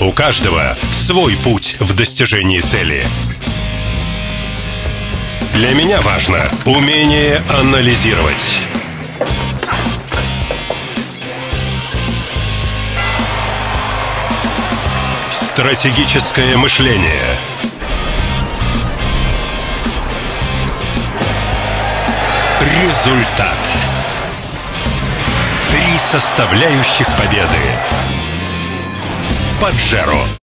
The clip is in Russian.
У каждого свой путь в достижении цели. Для меня важно умение анализировать. Стратегическое мышление. Результат. Три составляющих победы. Паджеро.